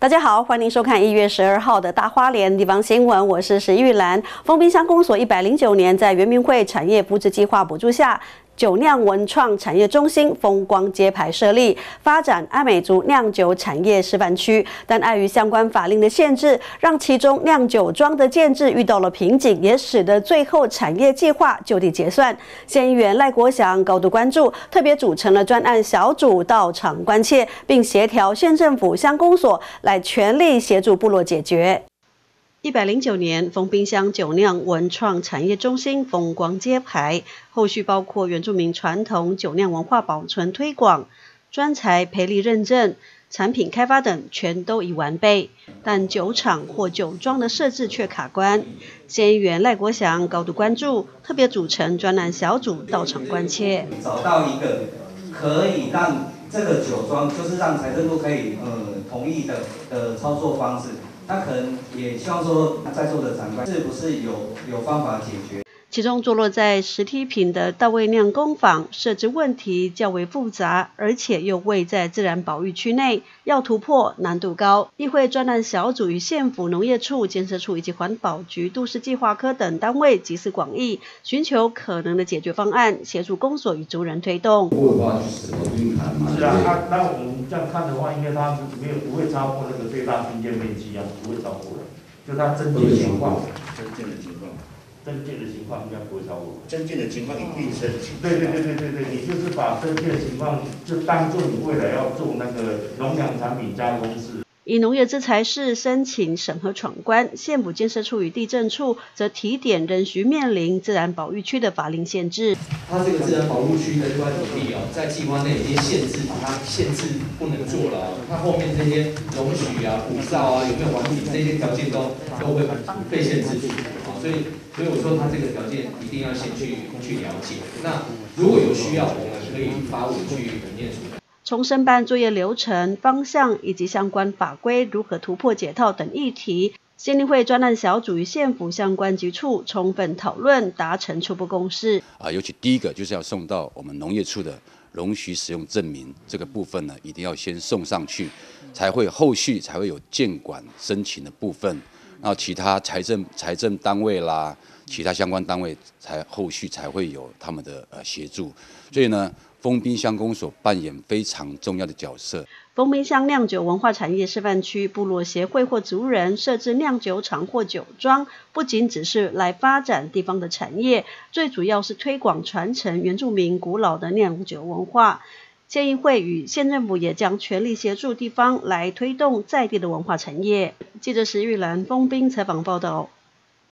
大家好，欢迎收看一月十二号的大花莲地方新闻，我是石玉兰。丰滨乡公所一百零九年在圆明会产业扶持计划补助下。酒酿文创产业中心风光揭牌设立，发展阿美族酿酒产业示范区，但碍于相关法令的限制，让其中酿酒庄的建制遇到了瓶颈，也使得最后产业计划就地结算。县议员赖国祥高度关注，特别组成了专案小组到场关切，并协调县政府乡公所来全力协助部落解决。一百零九年，丰滨乡酒酿文创产业中心风光揭牌，后续包括原住民传统酒酿文化保存推广、专才培力认证、产品开发等，全都已完备。但酒厂或酒庄的设置却卡关。县议员赖国祥高度关注，特别组成专案小组到场关切，找到一个可以让这个酒庄，就是让财政部可以呃同意的的操作方式。那可能也希望说，在座的长官是不是有有方法解决？其中坐落在石梯坪的到位酿工坊设置问题较为复杂，而且又位在自然保育区内，要突破难度高。议会专案小组与县府农业处、建设处以及环保局都市计划科等单位集思广益，寻求可能的解决方案，协助公所与族人推动。是啊，那那我们这样看的话，应该它没有不会超过那个最大新建面积啊，不会超过的，就它增建情况，增建的情况。增建的情况应该不会超过。增建的情况一定申请。对对对对对对，你就是把增建的情况就当做你未来要做那个农粮产品加工室。以农业制裁室申请审核闯关，县府建设处与地震处则提点仍需面临自然保育区的法令限制。它这个自然保护区的这块土地哦，在计划内已经限制，把它限制不能做了。它后面这些容许啊、补照啊、有没有环境这些条件都都会被限制住。啊所以，所以我说他这个条件一定要先去去了解。那如果有需要，我们可以发文去念书。从申办作业流程、方向以及相关法规如何突破解套等议题，县立会专案小组与县府相关局处充分讨论，达成初步共识。啊，尤其第一个就是要送到我们农业处的容许使用证明这个部分呢，一定要先送上去，才会后续才会有监管申请的部分。然后其他财政财政单位啦，其他相关单位才后续才会有他们的呃协助，所以呢，封冰乡公所扮演非常重要的角色。封冰乡酿酒文化产业示范区部落协会或族人设置酿酒厂或酒庄，不仅只是来发展地方的产业，最主要是推广传承原住民古老的酿酒文化。县议会与县政府也将全力协助地方来推动在地的文化产业。记者石玉兰、封冰采访报道。